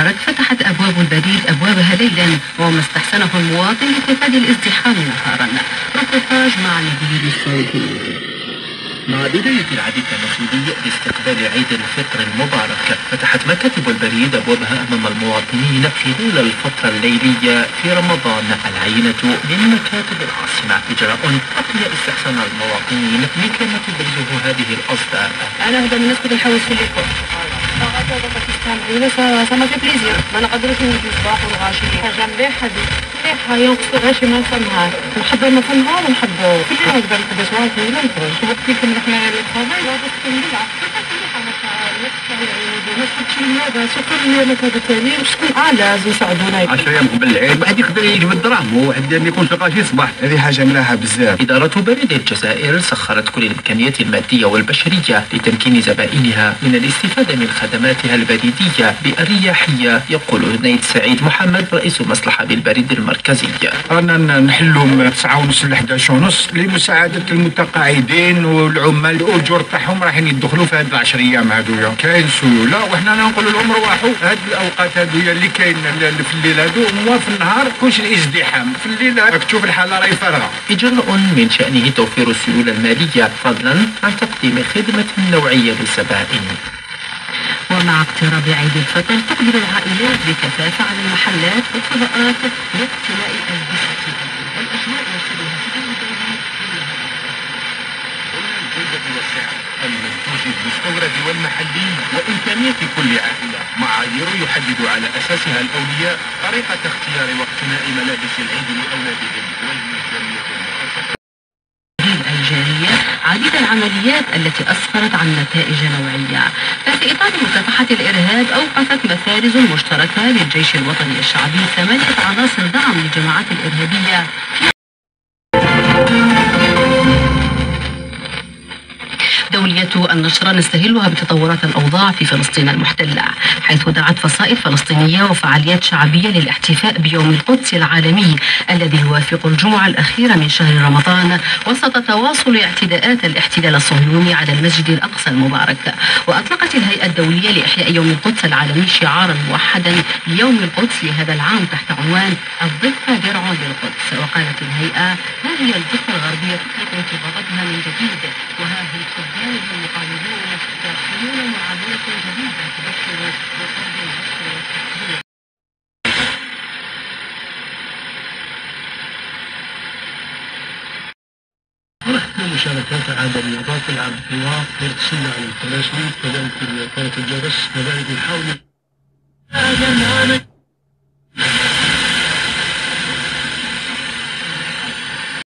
المبارك فتحت أبواب البريد أبوابها ليلا وما استحسنه المواطن لتفادي الازدحام نهارا. ربطاج مع نبيل السعودي مع بداية العديد النخيلي لاستقبال عيد الفطر المبارك. فتحت مكاتب البريد أبوابها أمام المواطنين خلال الفترة الليلية في رمضان. العينة من مكاتب العاصمة إجراء بقي استحسان المواطنين لكما تبرزه هذه الأصدار أنا هذا من الناس كنت نحوس في الليكور m'a fait plaisir. ما نقدرش نجي الصباح والغاشي حاجة مليحة مليحة ينقص غاشي ما نفهمها نحب ما نفهمها ونحب كل يوم نقدر نقدر سواء في الانترج وقت كنا إحنا للطبيعة بس نلعب عشر أيام قبل العيد واحد يقدر يجبد الدراهم وواحد ما يكونش غاشي صباح هذه حاجة ملاحه بزاف. إدارة بريد الجزائر سخرت كل الإمكانيات المادية والبشرية لتمكين زبائنها من الاستفادة من خدماتها البريدية بأريحية يقول نيد سعيد محمد رئيس مصلحة بالبريد المركزي رانا نحلوا من 9 ونص ل 11 ونص لمساعدة المتقاعدين والعمال الأجور تاعهم راح يدخلوا في هذه العشر أيام هذويا كاين سيولة وحنا نقول لهم روحوا هذه الأوقات هذويا اللي كاين في الليل هذو موا في النهار كلش الإزدحام. في الليل راك تشوف الحالة راهي فارغة. إجراء من شأنه توفير السيولة المالية فضلا عن تقديم خدمة نوعية للزبائن ومع اقتراب عيد الفطر تقبل العائلات بكثافة على المحلات والطبقات لاقتناء والأجواء المنتوج المستورد والمحلي وإمكانية كل عائلة. معايير يحدد على أساسها الأولياء طريقة اختيار واقتناء ملابس العيد لأولادهم. الجارية عديد العمليات التي أسفرت عن نتائج نوعية. ففي إطار مكافحة الإرهاب أوقفت مفارز مشتركة للجيش الوطني الشعبي ثمانية عناصر دعم للجماعات الإرهابية دولية النشرة نستهلها بتطورات الأوضاع في فلسطين المحتلة حيث دعت فصائل فلسطينية وفعاليات شعبية للاحتفاء بيوم القدس العالمي الذي يوافق الجمعة الأخيرة من شهر رمضان وسط تواصل اعتداءات الاحتلال الصهيوني على المسجد الأقصى المبارك. وأطلقت الهيئة الدولية لإحياء يوم القدس العالمي شعارا موحدا ليوم القدس لهذا العام تحت عنوان الضفة درع للقدس. وقالت الهيئة ها هي الضفة الغربية تطلق انتفاضتها من جديد يرحلون معادلة جديدة تبشر بقرب النصر والتحرير ورحنا مشاركات عاد الرياضات تلعب حوار يرسلنا على التلاشي كذلك كرة الجرس كذلك نحاول